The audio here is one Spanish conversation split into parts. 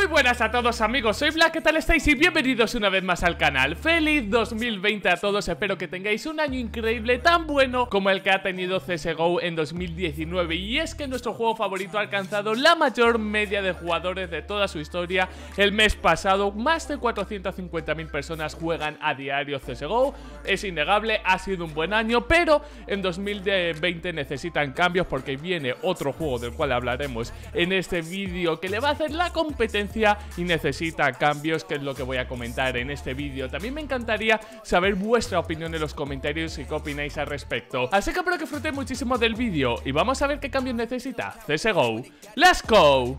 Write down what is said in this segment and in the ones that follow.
Muy buenas a todos amigos, soy Black, ¿qué tal estáis? Y bienvenidos una vez más al canal. ¡Feliz 2020 a todos! Espero que tengáis un año increíble, tan bueno como el que ha tenido CSGO en 2019 Y es que nuestro juego favorito ha alcanzado la mayor media de jugadores de toda su historia. El mes pasado, más de 450.000 personas juegan a diario CSGO Es innegable, ha sido un buen año, pero en 2020 necesitan cambios porque viene otro juego del cual hablaremos en este vídeo Que le va a hacer la competencia y necesita cambios, que es lo que voy a comentar en este vídeo. También me encantaría saber vuestra opinión en los comentarios y qué opináis al respecto. Así que espero que disfrutéis muchísimo del vídeo y vamos a ver qué cambios necesita CSGO. ¡Let's go!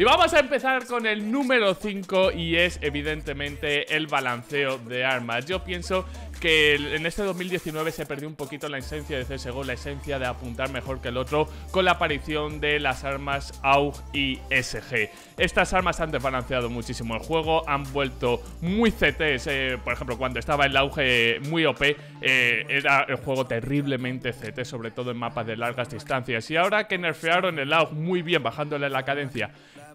Y vamos a empezar con el número 5 y es evidentemente el balanceo de armas. Yo pienso que en este 2019 se perdió un poquito la esencia de CSGO, la esencia de apuntar mejor que el otro con la aparición de las armas AUG y SG. Estas armas han desbalanceado muchísimo el juego, han vuelto muy CTs, eh, por ejemplo cuando estaba el auge muy OP eh, era el juego terriblemente CT, sobre todo en mapas de largas distancias y ahora que nerfearon el AUG muy bien bajándole la cadencia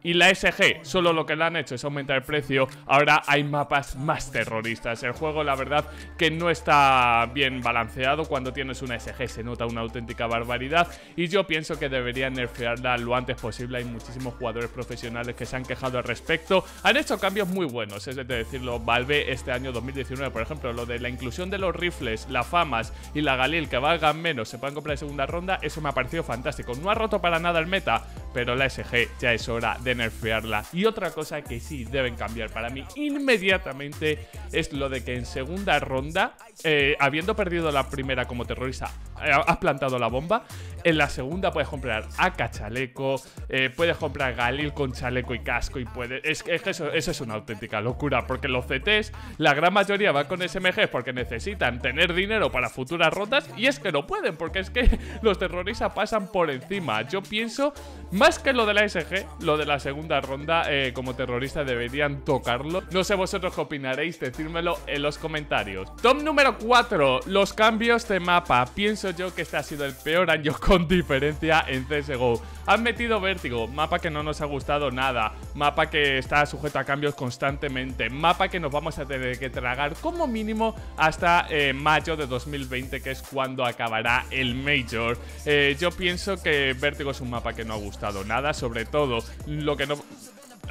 y la SG solo lo que le han hecho es aumentar el precio, ahora hay mapas más terroristas. El juego la verdad que no está bien balanceado, cuando tienes una SG se nota una auténtica barbaridad y yo pienso que deberían nerfearla lo antes posible. Hay muchísimos jugadores profesionales que se han quejado al respecto, han hecho cambios muy buenos, es decirlo, Valve este año 2019, por ejemplo, lo de la inclusión de los rifles, la FAMAS y la Galil que valgan menos, se puedan comprar en segunda ronda, eso me ha parecido fantástico. No ha roto para nada el meta, pero la SG ya es hora de nerfearla. Y otra cosa que sí deben cambiar para mí inmediatamente es lo de que en segunda ronda, eh, habiendo perdido la primera como terrorista, eh, has plantado la bomba. En la segunda puedes comprar AK chaleco, eh, puedes comprar Galil con chaleco y casco y puedes... Es, que eso, es una auténtica locura, porque los CTs, la gran mayoría van con SMG porque necesitan tener dinero para futuras rondas y es que no pueden, porque es que los terroristas pasan por encima. Yo pienso, más que lo de la SG, lo de la segunda ronda eh, como terrorista deberían tocarlo. No sé vosotros qué opinaréis, decírmelo en los comentarios. Top número 4, los cambios de mapa. Pienso yo que este ha sido el peor año con diferencia en CSGO. Han metido Vértigo, mapa que no nos ha gustado nada, mapa que está sujeto a cambios constantemente, mapa que nos vamos a tener que tragar como mínimo hasta eh, mayo de 2020, que es cuando acabará el Major. Eh, yo pienso que Vértigo es un mapa que no ha gustado nada, sobre todo lo que no...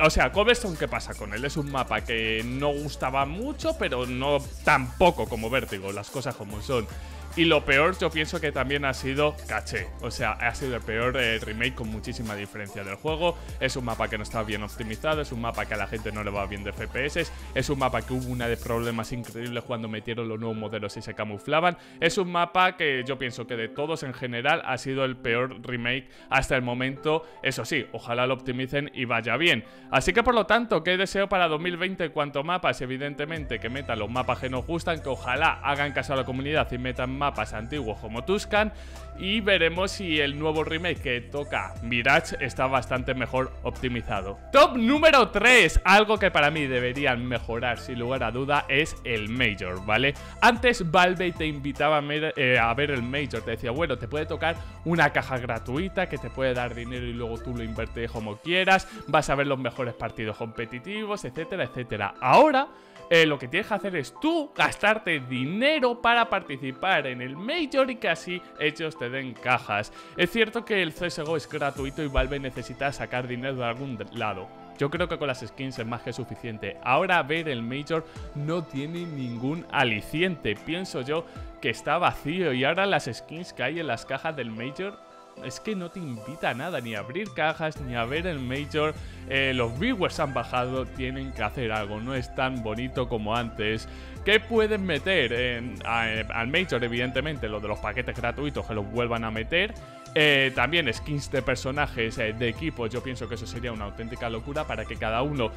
O sea, Cobblestone, ¿qué pasa con él? Es un mapa que no gustaba mucho, pero no tampoco como Vértigo, las cosas como son. Y lo peor yo pienso que también ha sido caché. O sea, ha sido el peor eh, remake con muchísima diferencia del juego. Es un mapa que no está bien optimizado, es un mapa que a la gente no le va bien de FPS, es un mapa que hubo una de problemas increíbles cuando metieron los nuevos modelos y se camuflaban. Es un mapa que yo pienso que de todos en general ha sido el peor remake hasta el momento. Eso sí, ojalá lo optimicen y vaya bien. Así que por lo tanto, ¿qué deseo para 2020 cuanto mapas? Evidentemente que metan los mapas que nos gustan, que ojalá hagan caso a la comunidad y metan mapas antiguos como Tuscan y veremos si el nuevo remake que toca Mirage está bastante mejor optimizado. Top número 3, algo que para mí deberían mejorar sin lugar a duda es el Major, ¿vale? Antes Valve te invitaba a ver, eh, a ver el Major, te decía, bueno, te puede tocar una caja gratuita que te puede dar dinero y luego tú lo invertes como quieras, vas a ver los mejores partidos competitivos, etcétera, etcétera. Ahora eh, lo que tienes que hacer es tú gastarte dinero para participar en el Major y que así ellos te den cajas. Es cierto que el CSGO es gratuito y Valve necesita sacar dinero de algún lado. Yo creo que con las skins es más que suficiente. Ahora ver el Major no tiene ningún aliciente. Pienso yo que está vacío y ahora las skins que hay en las cajas del Major es que no te invita nada, ni a abrir cajas, ni a ver el Major. Eh, los viewers han bajado, tienen que hacer algo, no es tan bonito como antes. ¿Qué pueden meter en, al Major? Evidentemente, lo de los paquetes gratuitos que los vuelvan a meter. Eh, también skins de personajes eh, de equipo, yo pienso que eso sería una auténtica locura para que cada uno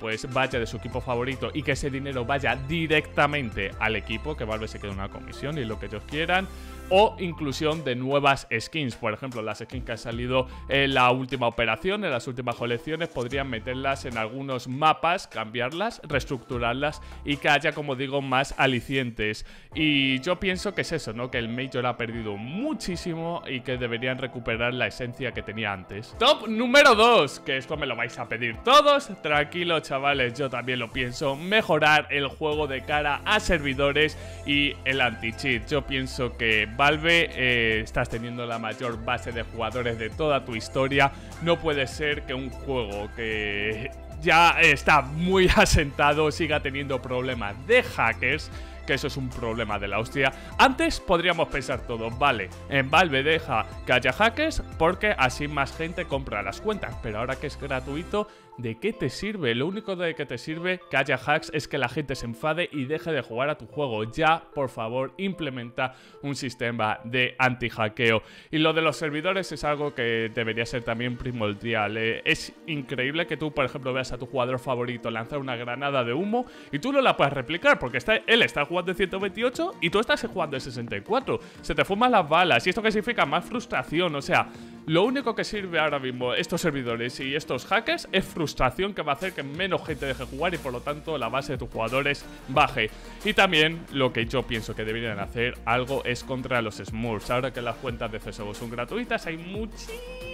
pues vaya de su equipo favorito y que ese dinero vaya directamente al equipo, que Valve se quede una comisión y lo que ellos quieran. O inclusión de nuevas skins. Por ejemplo, las skins que han salido en la última operación, en las últimas colecciones, podrían meterlas en algunos mapas, cambiarlas, reestructurarlas y que haya, como digo, más alicientes. Y yo pienso que es eso, ¿no? Que el Major ha perdido muchísimo y que deberían recuperar la esencia que tenía antes. Top número 2, que esto me lo vais a pedir todos. Tranquilo, chavales, yo también lo pienso. Mejorar el juego de cara a servidores y el anti-cheat. Yo pienso que Valve eh, estás teniendo la mayor base de jugadores de toda tu historia. No puede ser que un juego que ya está muy asentado siga teniendo problemas de hackers que eso es un problema de la hostia. Antes podríamos pensar todo, vale, en Valve deja que haya hackers porque así más gente compra las cuentas, pero ahora que es gratuito ¿de qué te sirve? Lo único de que te sirve que haya hacks es que la gente se enfade y deje de jugar a tu juego. Ya, por favor, implementa un sistema de anti-hackeo. Y lo de los servidores es algo que debería ser también primordial. ¿eh? Es increíble que tú, por ejemplo, veas a tu jugador favorito lanzar una granada de humo y tú no la puedes replicar porque está, él está jugando en 128 y tú estás jugando en 64. Se te fuman las balas y esto que significa más frustración. O sea, lo único que sirve ahora mismo estos servidores y estos hackers es frustración que va a hacer que menos gente deje jugar y por lo tanto la base de tus jugadores baje. Y también lo que yo pienso que deberían hacer algo es contra los Smurfs. Ahora que las cuentas de CSGO son gratuitas hay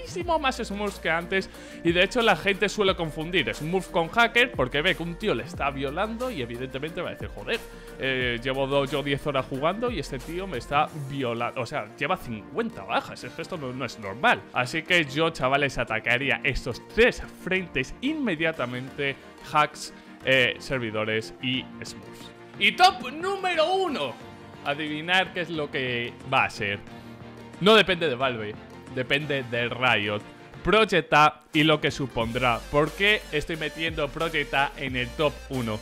muchísimo más Smurfs que antes y de hecho la gente suele confundir Smurf con hacker porque ve que un tío le está violando y evidentemente va a decir, joder, eh, llevo yo 10 horas jugando y este tío me está violando. O sea, lleva 50 bajas, es que esto no es normal. Así que yo, chavales, atacaría estos tres frentes inmediatamente. Hacks, eh, servidores y smurfs. Y top número uno. Adivinar qué es lo que va a ser. No depende de Valve, depende de Riot. Project y lo que supondrá. ¿Por qué estoy metiendo Project en el top 1?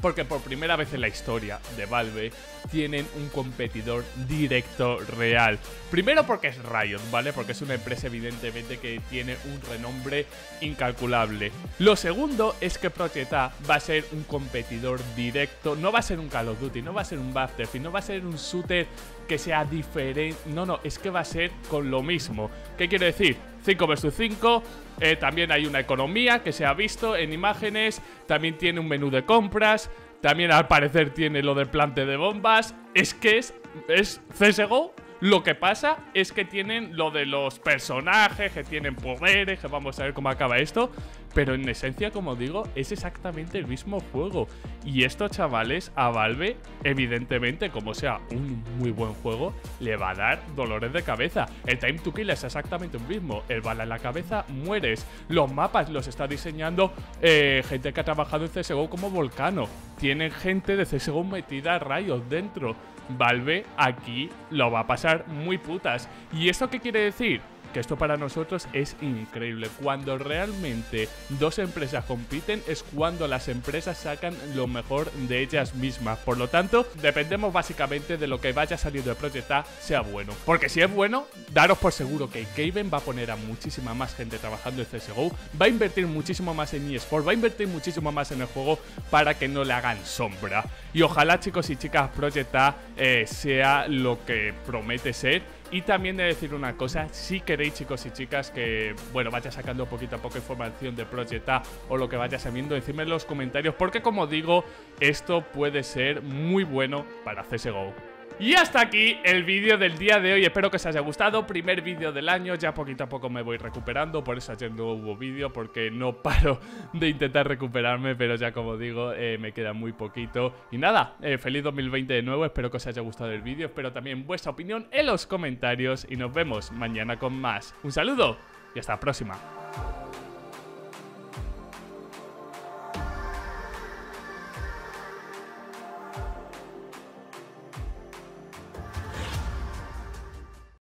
porque por primera vez en la historia de Valve tienen un competidor directo real. Primero porque es Riot, ¿vale? Porque es una empresa evidentemente que tiene un renombre incalculable. Lo segundo es que Project A va a ser un competidor directo, no va a ser un Call of Duty, no va a ser un Battlefield, no va a ser un shooter que sea diferente, no, no, es que va a ser con lo mismo. ¿Qué quiere decir? 5 vs 5, eh, también hay una economía que se ha visto en imágenes, también tiene un menú de compras, también al parecer tiene lo de plante de bombas. Es que es, es CSGO lo que pasa es que tienen lo de los personajes, que tienen poderes, que vamos a ver cómo acaba esto. Pero en esencia, como digo, es exactamente el mismo juego. Y esto, chavales, a Valve, evidentemente, como sea un muy buen juego, le va a dar dolores de cabeza. El time to kill es exactamente el mismo. El bala en la cabeza, mueres. Los mapas los está diseñando eh, gente que ha trabajado en CSGO como Volcano. Tienen gente de CSGO metida a rayos dentro. Valve aquí lo va a pasar muy putas. ¿Y esto qué quiere decir? Que esto para nosotros es increíble. Cuando realmente dos empresas compiten es cuando las empresas sacan lo mejor de ellas mismas. Por lo tanto, dependemos básicamente de lo que vaya saliendo de Project A sea bueno. Porque si es bueno, daros por seguro que Gaben va a poner a muchísima más gente trabajando en CSGO, va a invertir muchísimo más en eSport, va a invertir muchísimo más en el juego para que no le hagan sombra. Y ojalá chicos y chicas Project A eh, sea lo que promete ser. Y también de decir una cosa, si queréis chicos y chicas que, bueno, vaya sacando poquito a poco información de Project A o lo que vaya sabiendo, decidme en los comentarios, porque como digo, esto puede ser muy bueno para CSGO. Y hasta aquí el vídeo del día de hoy, espero que os haya gustado, primer vídeo del año, ya poquito a poco me voy recuperando, por eso ayer no hubo vídeo, porque no paro de intentar recuperarme, pero ya como digo, eh, me queda muy poquito. Y nada, eh, feliz 2020 de nuevo, espero que os haya gustado el vídeo, espero también vuestra opinión en los comentarios. Y nos vemos mañana con más. Un saludo y hasta la próxima.